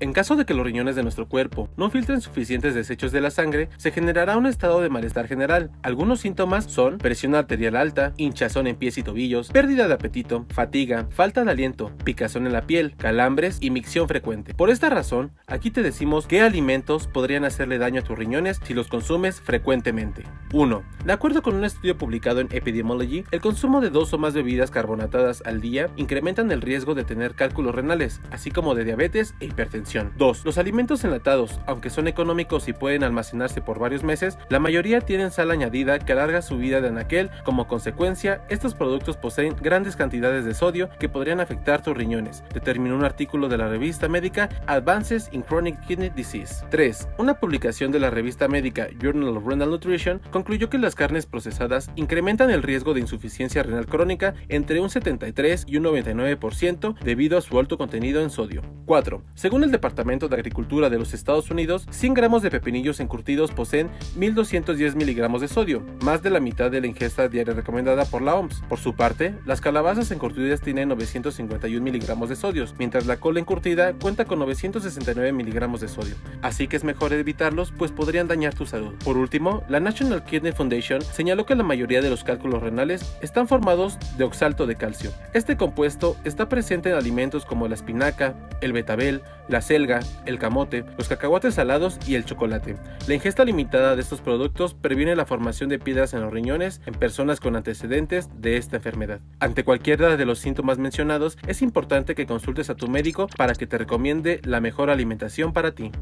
En caso de que los riñones de nuestro cuerpo no filtren suficientes desechos de la sangre, se generará un estado de malestar general. Algunos síntomas son presión arterial alta, hinchazón en pies y tobillos, pérdida de apetito, fatiga, falta de aliento, picazón en la piel, calambres y micción frecuente. Por esta razón, aquí te decimos qué alimentos podrían hacerle daño a tus riñones si los consumes frecuentemente. 1. De acuerdo con un estudio publicado en Epidemiology, el consumo de dos o más bebidas carbonatadas al día incrementan el riesgo de tener cálculos renales, así como de diabetes e hipertensión. 2. Los alimentos enlatados, aunque son económicos y pueden almacenarse por varios meses, la mayoría tienen sal añadida que alarga su vida de anaquel. Como consecuencia, estos productos poseen grandes cantidades de sodio que podrían afectar tus riñones, determinó un artículo de la revista médica Advances in Chronic Kidney Disease. 3. Una publicación de la revista médica Journal of Renal Nutrition concluyó que las carnes procesadas incrementan el riesgo de insuficiencia renal crónica entre un 73 y un 99% debido a su alto contenido en sodio. 4. Según el Departamento de Agricultura de los Estados Unidos, 100 gramos de pepinillos encurtidos poseen 1210 miligramos de sodio, más de la mitad de la ingesta diaria recomendada por la OMS. Por su parte, las calabazas encurtidas tienen 951 miligramos de sodio, mientras la cola encurtida cuenta con 969 miligramos de sodio. Así que es mejor evitarlos, pues podrían dañar tu salud. Por último, la National Kidney Foundation señaló que la mayoría de los cálculos renales están formados de oxalto de calcio. Este compuesto está presente en alimentos como la espinaca, el betabel, la selga, el camote, los cacahuates salados y el chocolate. La ingesta limitada de estos productos previene la formación de piedras en los riñones en personas con antecedentes de esta enfermedad. Ante cualquiera de los síntomas mencionados, es importante que consultes a tu médico para que te recomiende la mejor alimentación para ti.